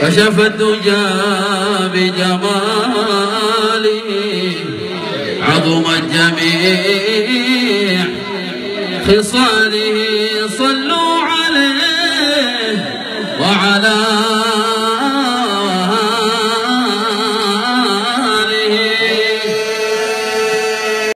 كشف الدجى بجماله. عظم الجميع خصاله صلوا عليه وعلى